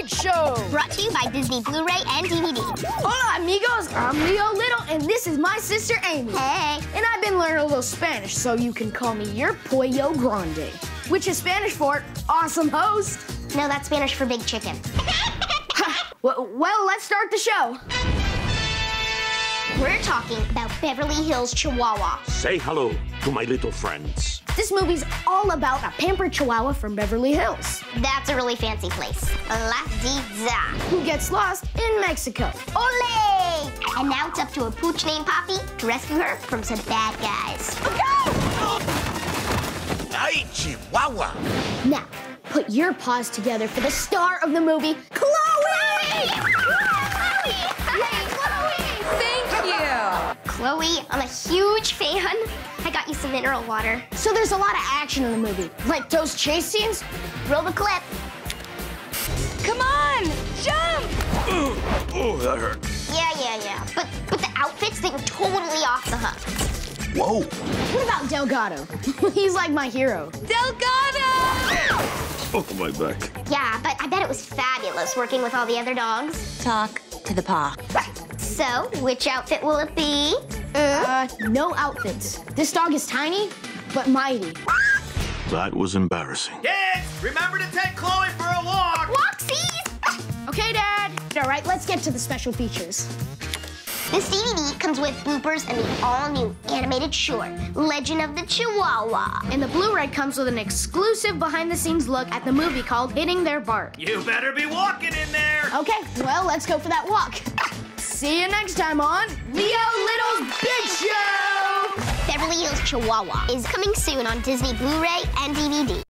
you by Disney Blu-ray and DVD. Hola, amigos. I'm Leo Little, and this is my sister Amy. Hey. And I've been learning a little Spanish, so you can call me your Pollo Grande, which is Spanish for awesome host. No, that's Spanish for big chicken. Well, well, let's start the show. We're talking about Beverly Hills Chihuahua. Say hello to my little friends. This movie's all about a pampered chihuahua from Beverly Hills That's a really fancy place. La Ziza. who gets lost in Mexico. Ole! And now it's up to a pooch named Papi to rescue her from some bad guys. Ay, Chihuahua. Now, put your paws together for the star of the movie, Chloe! Chloe, I'm a huge fan. I got you some mineral water. So there's a lot of action in the movie, like those chase scenes. Roll the clip. Come on, jump. Oh, that hurt. Yeah, yeah, yeah. But but the outfits, they were totally off the hook. Whoa. What about Delgado? He's like my hero. Delgado. Oh, my back. Yeah, but I bet it was fabulous working with all the other dogs. Talk to the paw. So, which outfit will it be? Uh, no outfits. This dog is tiny, but mighty. That was embarrassing. Kids, remember to take Chloe for a walk. Walksies! Okay, Dad. All right, let's get to the special features. This DVD comes with bloopers and the all-new animated short, Legend of the Chihuahua. And the Blu-ray comes with an exclusive behind-the-scenes look at the movie called Hitting Their Bark. You better be walking in there. Okay, well, let's go for that walk. See you next time on Leo Little's Big Show! Beverly Hills Chihuahua is coming soon on Disney Blu-ray and DVD.